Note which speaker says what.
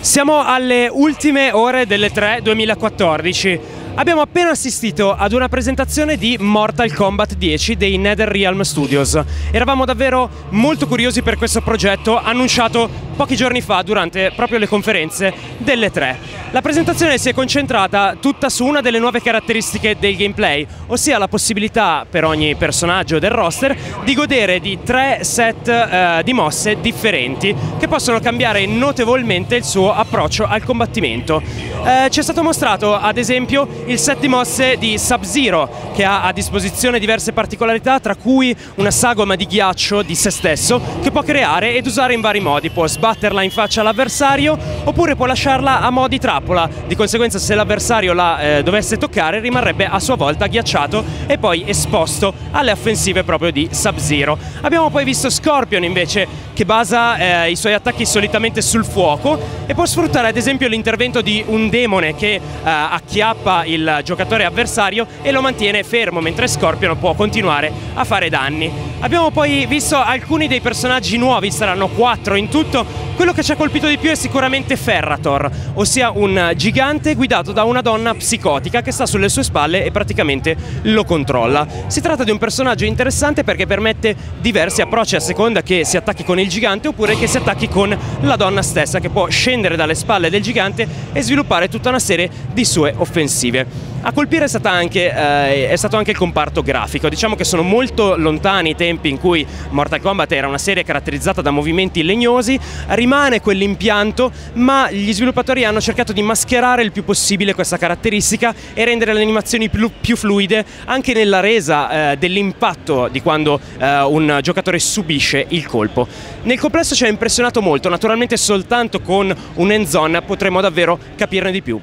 Speaker 1: Siamo alle ultime ore delle 3 2014. Abbiamo appena assistito ad una presentazione di Mortal Kombat 10 dei NetherRealm Studios. Eravamo davvero molto curiosi per questo progetto annunciato pochi giorni fa durante proprio le conferenze delle 3. La presentazione si è concentrata tutta su una delle nuove caratteristiche del gameplay, ossia la possibilità per ogni personaggio del roster di godere di tre set eh, di mosse differenti che possono cambiare notevolmente il suo approccio al combattimento. Eh, ci è stato mostrato ad esempio il set di mosse di Sub-Zero che ha a disposizione diverse particolarità tra cui una sagoma di ghiaccio di se stesso che può creare ed usare in vari modi, può sbatterla in faccia all'avversario oppure può lasciarla a modi trappola, di conseguenza se l'avversario la eh, dovesse toccare rimarrebbe a sua volta ghiacciato e poi esposto alle offensive proprio di Sub-Zero. Abbiamo poi visto Scorpion invece che basa eh, i suoi attacchi solitamente sul fuoco e può sfruttare ad esempio l'intervento di un demone che eh, acchiappa il il giocatore avversario e lo mantiene fermo mentre Scorpion può continuare a fare danni. Abbiamo poi visto alcuni dei personaggi nuovi, saranno quattro in tutto. Quello che ci ha colpito di più è sicuramente Ferrator, ossia un gigante guidato da una donna psicotica che sta sulle sue spalle e praticamente lo controlla. Si tratta di un personaggio interessante perché permette diversi approcci a seconda che si attacchi con il gigante oppure che si attacchi con la donna stessa che può scendere dalle spalle del gigante e sviluppare tutta una serie di sue offensive. A colpire è, anche, eh, è, stato anche il comparto grafico, diciamo che sono molto lontani i tempi in cui Mortal Kombat era una serie caratterizzata da movimenti legnosi, rimane quell'impianto ma gli sviluppatori hanno cercato di mascherare il più possibile questa caratteristica e rendere le animazioni più, più fluide anche nella resa eh, dell'impatto di quando eh, un giocatore subisce il colpo. Nel complesso ci ha impressionato molto, naturalmente soltanto con un end zone potremo davvero capirne di più.